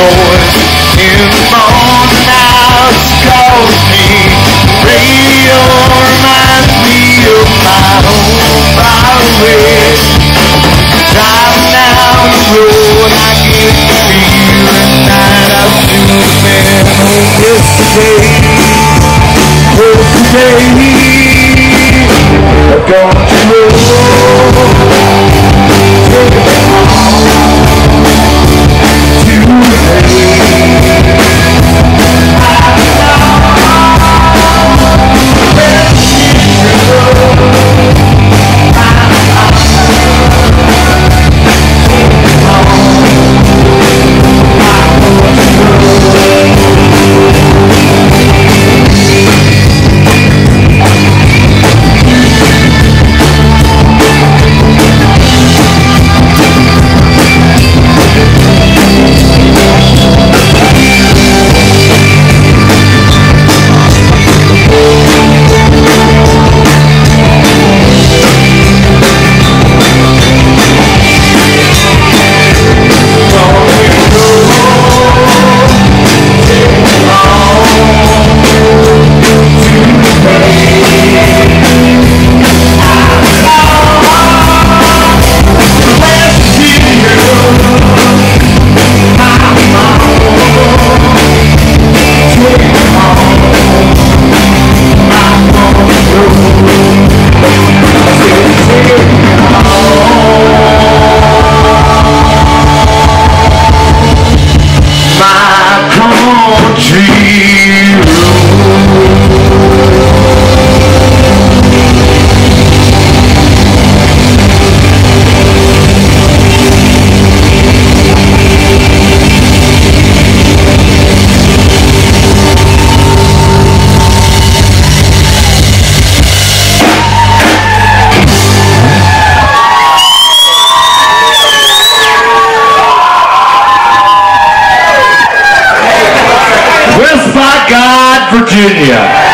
noise in my own house calls me. Radio reminds me of my home far away. Driving down the road, I get the feeling that I knew the man who yesterday. Oh Jesus. Virginia.